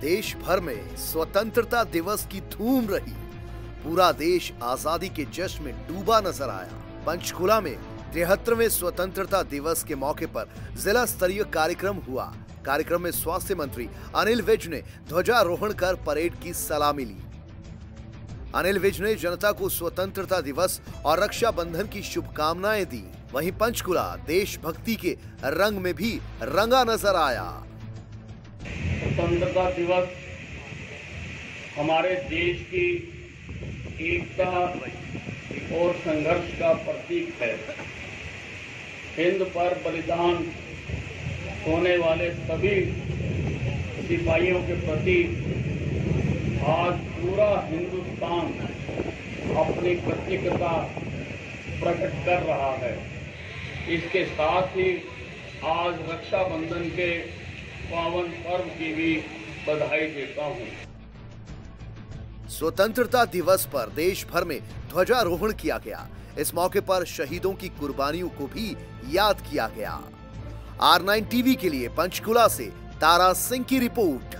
देश भर में स्वतंत्रता दिवस की धूम रही। पूरा देश आज़ादी के जश्न में डूबा नज़र आया। पंचकुला में तिहत्तरवे स्वतंत्रता दिवस के मौके पर जिला स्तरीय कार्यक्रम हुआ। कार्यक्रम में स्वास्थ्य मंत्री अनिल विज ने ध्वजारोहण कर परेड की सलामी ली। अनिल विज ने जनता को स्वतंत्रता दिवस और रक्षा बंधन की शुभकामनाएँ दी। वहीं पंचकुला देशभक्ति के रंग में भी रंगा नज़र आया। स्वतंत्रता दिवस हमारे देश की एकता और संघर्ष का प्रतीक है। हिंद पर बलिदान होने वाले सभी सिपाहियों के प्रति आज पूरा हिंदुस्तान अपनी कृतज्ञता प्रकट कर रहा है। इसके साथ ही आज रक्षाबंधन के पावन पर्व की भी बधाई देता हूँ। स्वतंत्रता दिवस पर देश भर में ध्वजारोहण किया गया। इस मौके पर शहीदों की कुर्बानियों को भी याद किया गया। आर नाइन टीवी के लिए पंचकुला से तारा सिंह की रिपोर्ट।